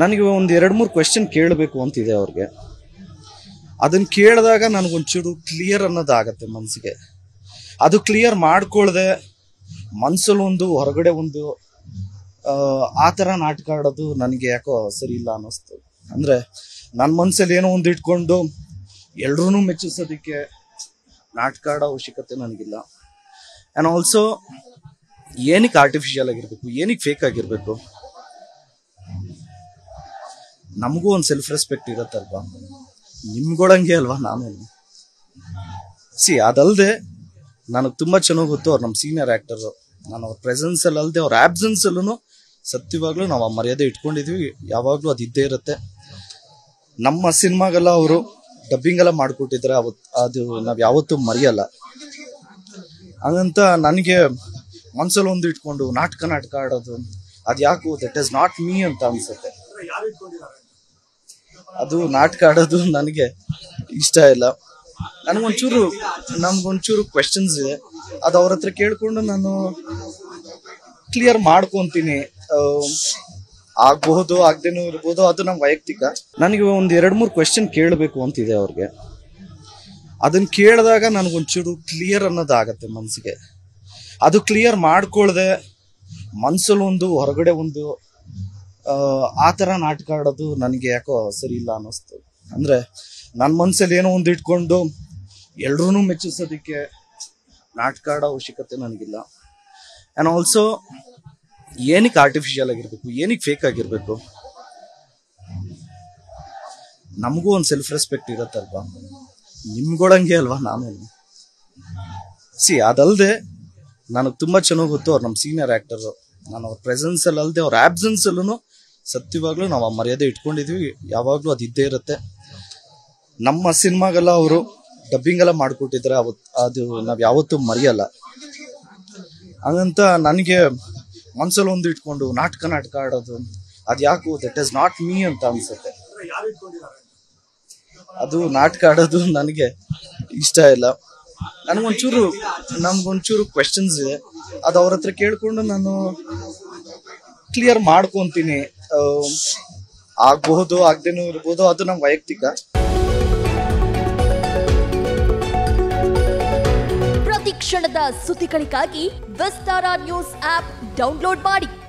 ನನಗೆ ಒಂದು ಎರಡು ಮೂರು ಕ್ವೆಶನ್ ಕೇಳಬೇಕು ಅಂತಿದೆ ಅವ್ರಿಗೆ. ಅದನ್ನ ಕೇಳಿದಾಗ ನನಗೊಂಚೂರು ಕ್ಲಿಯರ್ ಅನ್ನೋದಾಗತ್ತೆ ಮನಸ್ಸಿಗೆ ಅದು ಕ್ಲಿಯರ್ ಮಾಡ್ಕೊಳ್ದೆ ಮನ್ಸಲ್ಲಿ ಒಂದು ಹೊರಗಡೆ ಒಂದು, ಆ ಥರ ನಾಟಕ ಆಡೋದು ನನಗೆ ಯಾಕೋ ಸರಿ ಇಲ್ಲ ಅನ್ನಿಸ್ತು. ಅಂದರೆ ನನ್ನ ಮನಸ್ಸಲ್ಲಿ ಏನೋ ಒಂದು ಇಟ್ಕೊಂಡು ಎಲ್ರೂ ಮೆಚ್ಚಿಸೋದಕ್ಕೆ ನಾಟಕ ಆಡೋ ಅವಶ್ಯಕತೆ ನನಗಿಲ್ಲ. ಆ್ಯಂಡ್ ಆಲ್ಸೋ ಏನಕ್ಕೆ ಆರ್ಟಿಫಿಷಿಯಲ್ ಆಗಿರಬೇಕು, ಏನಕ್ಕೆ ಫೇಕ್ ಆಗಿರಬೇಕು? ನಮಗೂ ಒಂದು ಸೆಲ್ಫ್ ರೆಸ್ಪೆಕ್ಟ್ ಇರುತ್ತಲ್ವಾ? ನಿಮ್ಗೊಳಂಗೆ ಅಲ್ವಾ ನಾನೇನು? ಸಿ ಅದಲ್ಲದೆ ನನಗೆ ತುಂಬ ಚೆನ್ನಾಗಿ ಗೊತ್ತು ಅವ್ರು ನಮ್ಮ ಸೀನಿಯರ್ ಆ್ಯಕ್ಟರು ನಾನು ಅವ್ರ ಪ್ರೆಸೆನ್ಸಲ್ಲಿ ಅಲ್ಲದೆ ಅವ್ರ ಆ್ಯಬ್ಸೆನ್ಸಲ್ಲೂ ಸತ್ಯವಾಗ್ಲೂ ನಾವು ಆ ಮರ್ಯಾದೆ ಇಟ್ಕೊಂಡಿದ್ವಿ. ಯಾವಾಗಲೂ ಅದು ಇದ್ದೇ ಇರುತ್ತೆ. ನಮ್ಮ ಸಿನಿಮಾಗೆಲ್ಲ ಅವರು ಡಬ್ಬಿಂಗ್ ಎಲ್ಲ ಮಾಡಿಕೊಟ್ಟಿದ್ರೆ ಅವತ್ತು ಅದು ನಾವು ಯಾವತ್ತೂ ಮರೆಯಲ್ಲ. ಹಾಗಂತ ನನಗೆ ಮನ್ಸಲ್ಲಿ ಒಂದು ಇಟ್ಕೊಂಡು ನಾಟಕ ನಾಟಕ ಆಡೋದು ಅದು ಯಾಕೋ ದಟ್ ಇಸ್ ನಾಟ್ ಮೀ ಅಂತ ಅನ್ಸುತ್ತೆ. ಅದು ನಾಟಕ ಆಡೋದು ನನಗೆ ಇಷ್ಟ ಇಲ್ಲ. ನನಗೊಂಚೂರು, ನಮ್ಗೊಂಚೂರು ಕ್ವೆಶನ್ಸ್ ಇದೆ. ಅದು ಅವ್ರ ಹತ್ರ ಕೇಳಿಕೊಂಡು ನಾನು ಕ್ಲಿಯರ್ ಮಾಡ್ಕೊತೀನಿ. ಆಗ್ಬಹುದು, ಆಗ್ದೇನೂ ಇರ್ಬೋದು, ಅದು ನಮ್ಮ ವೈಯಕ್ತಿಕ. ನನಗೆ ಒಂದು ಎರಡು ಮೂರು ಕ್ವೆಶನ್ ಕೇಳಬೇಕು ಅಂತಿದೆ ಅವ್ರಿಗೆ. ಅದನ್ನ ಕೇಳಿದಾಗ ನನಗೊಂಚೂರು ಕ್ಲಿಯರ್ ಅನ್ನೋದಾಗತ್ತೆ ಮನಸ್ಸಿಗೆ ಅದು ಕ್ಲಿಯರ್ ಮಾಡ್ಕೊಳ್ದೆ ಮನ್ಸಲ್ಲಿ ಒಂದು ಹೊರಗಡೆ ಒಂದು ಆ, ಥರ ನಾಟಕ ಆಡೋದು ನನಗೆ ಯಾಕೋ ಸರಿ ಇಲ್ಲ ಅನ್ನಿಸ್ತು. ಅಂದರೆ ನನ್ನ ಮನಸ್ಸಲ್ಲಿ ಏನೋ ಒಂದು ಇಟ್ಕೊಂಡು ಎಲ್ರೂ ಮೆಚ್ಚಿಸೋದಕ್ಕೆ ನಾಟಕ ಆಡೋ ಅವಶ್ಯಕತೆ ನನಗಿಲ್ಲ. ಆ್ಯಂಡ್ ಆಲ್ಸೋ ಏನಕ್ಕೆ ಆರ್ಟಿಫಿಷಿಯಲ್ ಆಗಿರಬೇಕು ಏನಕ್ಕೆ ಫೇಕ್ ಆಗಿರಬೇಕು? ನಮಗೂ ಒಂದು ಸೆಲ್ಫ್ ರೆಸ್ಪೆಕ್ಟ್ ಇರತ್ತಲ್ವಾ ನಿಮ್ಗೊಳಂಗೆ ಅಲ್ವಾ ನಾನೇನು? ಸಿ ಅದಲ್ಲದೆ ನನಗೆ ತುಂಬ ಚೆನ್ನಾಗಿ ಗೊತ್ತು ಅವ್ರು ನಮ್ಮ ಸೀನಿಯರ್ ಆ್ಯಕ್ಟರು ನಾನು ಅವ್ರ ಪ್ರೆಸೆನ್ಸಲ್ಲಿ ಅಲ್ಲದೆ ಅವ್ರ ಆ್ಯಬ್ಸೆನ್ಸಲ್ಲೂ ಸತ್ಯವಾಗ್ಲೂ ನಾವು ಆ ಮರ್ಯಾದೆ ಇಟ್ಕೊಂಡಿದ್ವಿ, ಯಾವಾಗಲೂ ಅದು ಇದ್ದೇ ಇರುತ್ತೆ. ನಮ್ಮ ಸಿನಿಮಾಗೆಲ್ಲ ಅವರು ಡಬ್ಬಿಂಗ್ ಎಲ್ಲ ಮಾಡಿಕೊಟ್ಟಿದ್ರೆ ಅವತ್ತು ಅದು ನಾವು ಯಾವತ್ತೂ ಮರೆಯಲ್ಲ. ಹಾಗಂತ ನನಗೆ ಮನ್ಸಲ್ಲಿ ಒಂದು ಇಟ್ಕೊಂಡು ನಾಟಕ ನಾಟಕ ಆಡೋದು, ಅದು ಯಾಕೋ ದಟ್ ಇಸ್ ನಾಟ್ ಮೀ ಅಂತ ಅನ್ಸುತ್ತೆ. ಅದು ನಾಟಕ ಆಡೋದು ನನಗೆ ಇಷ್ಟ ಇಲ್ಲ. ನನಗೊಂಚೂರು, ನಮ್ಗೊಂಚೂರು ಕ್ವೆಶನ್ಸ್ ಇದೆ. ಅದು ಅವ್ರ ಹತ್ರ ಕೇಳ್ಕೊಂಡು ನಾನು ಕ್ಲಿಯರ್ ಮಾಡ್ಕೊಂತೀನಿ. ಆಗ್ಬಹುದು ಆಗದೇನೂ ಇರ್ಬೋದು ಅದು ನಮ್ಮ ವೈಯಕ್ತಿಕ. ಪ್ರತಿ ಕ್ಷಣದ ಸುದ್ದಿಗಳಿಗಾಗಿ ವಿಸ್ತಾರ ನ್ಯೂಸ್ ಆಪ್ ಡೌನ್ಲೋಡ್ ಮಾಡಿ.